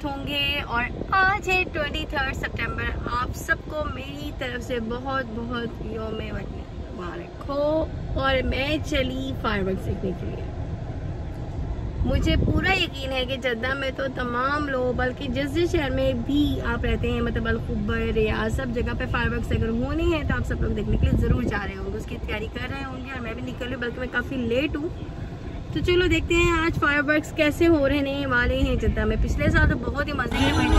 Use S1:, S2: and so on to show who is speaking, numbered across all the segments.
S1: खैरियत होंगे और आज है ट्वेंटी थर्ड सेप्टेम्बर आप सबको मेरी तरफ़ से बहुत बहुत योम मुबारक हो और मैं चली फायरवर्क देखने के लिए। मुझे पूरा यकीन है कि जद्दा में तो तमाम लोग, बल्कि जिस जिस शहर में भी आप रहते हैं मतलब अलखुबर या सब जगह पे फायरवर्क्स अगर होने हैं तो आप सब लोग देखने के लिए ज़रूर जा रहे होंगे। उसकी तैयारी कर रहे होंगे और मैं भी निकल रही बल्कि मैं काफ़ी लेट हूँ। तो चलो देखते हैं आज फायर कैसे हो रहने वाले हैं जिद्दा में। पिछले साल तो बहुत ही मज़े
S2: में बैठे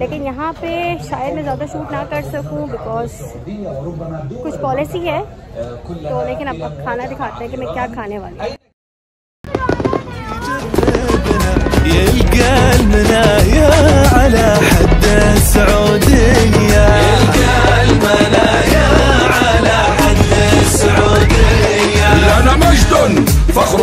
S1: लेकिन यहाँ पे शायद मैं ज़्यादा शूट ना कर सकूँ बिकॉज कुछ पॉलिसी है तो लेकिन आपको खाना दिखाते हैं कि मैं क्या खाने वाली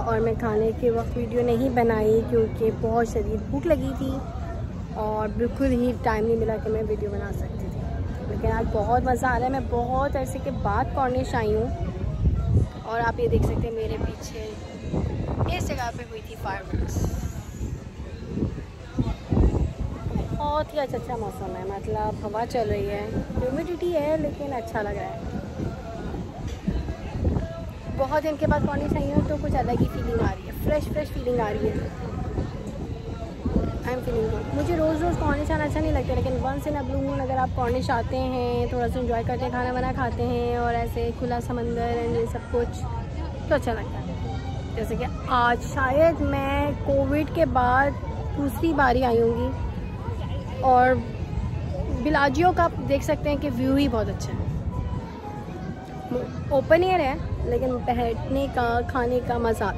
S1: और मैं खाने के वक्त वीडियो नहीं बनाई क्योंकि बहुत शदीद भूख लगी थी और बिल्कुल ही टाइम नहीं मिला कि मैं वीडियो बना सकती थी लेकिन आज बहुत मज़ा आ रहा है मैं बहुत अरसे के बाद कॉर्निश आई हूँ और आप ये देख सकते हैं मेरे पीछे इस जगह पे हुई थी फायर बहुत ही अच्छा अच्छा मौसम है। मतलब हवा चल रही है। ह्यूमिडिटी है, लेकिन अच्छा लग रहा है। बहुत दिन के बाद पानी चाहिए हो तो कुछ अलग ही फीलिंग आ रही है। फ्रेश फ्रेश फीलिंग आ रही है। आई एम फीलिंग गुड मुझे रोज़ रोज़ कॉर्निश आना अच्छा नहीं लगता, लेकिन once in a blue moon अगर आप कॉर्निश आते हैं, थोड़ा सा इन्जॉय करते हैं, खाना वाना खाते हैं, और ऐसे खुला समंदर एंड ये सब कुछ तो अच्छा लगता है। जैसे कि आज शायद मैं कोविड के बाद दूसरी बारी आई होंगी। और बिलाजियो का आप देख सकते हैं कि व्यू ही बहुत अच्छा है। ओपन एयर है, लेकिन बैठने का, खाने का मज़ा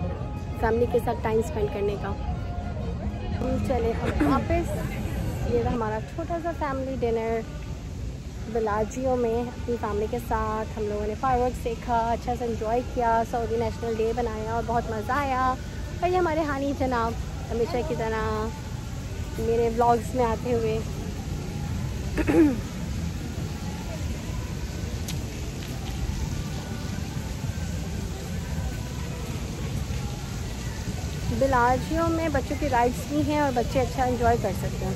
S1: फैमिली के साथ टाइम स्पेंड करने का। चले हम वापस। ये हमारा छोटा सा फैमिली डिनर बिलाजियो में अपनी फैमिली के साथ हम लोगों ने फायरवर्क देखा अच्छा से इन्जॉय किया सऊदी नेशनल डे बनाया और बहुत मज़ा आया। और ये हमारे हानी जनाब हमेशा की तरह। मेरे व्लॉग्स में आते हुए। बिलाजियो में बच्चों की राइड्स भी हैं और बच्चे अच्छा एंजॉय कर सकते हैं।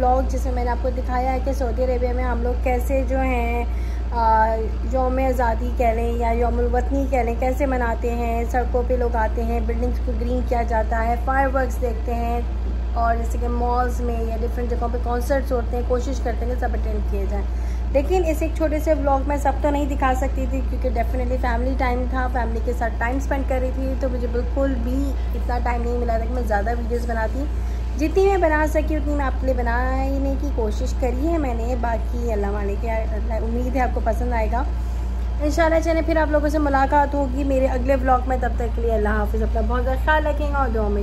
S1: सा जिसमें मैंने आपको दिखाया है कि सऊदी अरेबिया में हम लोग कैसे जो हैं योम आज़ादी कह लें या योम वतनी कह लें, कैसे मनाते हैं, सड़कों पे लोग आते हैं, बिल्डिंग्स को ग्रीन किया जाता है फायरवर्क्स देखते हैं, और जैसे कि मॉल्स में या डिफरेंट जगहों पे कॉन्सर्ट्स होते हैं, कोशिश करते हैं कि सब अटेंड किए जाएँ। लेकिन इस एक छोटे से व्लॉग में सब तो नहीं दिखा सकती थी, क्योंकि डेफिनेटली फैमिली टाइम था फैमिली के साथ टाइम स्पेंड कर रही थी तो मुझे बिल्कुल भी इतना टाइम नहीं मिला था कि मैं ज़्यादा वीडियोस बनाती। जितनी मैं बना सकी, उतनी मैं आपके लिए बनाने की कोशिश करी है मैंने। बाकी अल्लाह वाले के उम्मीद है आपको पसंद आएगा। इंशाल्लाह चले, फिर आप लोगों से मुलाकात होगी मेरे अगले ब्लॉग में। तब तक के लिए अल्लाह हाफिज़। अपना बहुत ज़्यादा ख्याल रखेंगे और दो में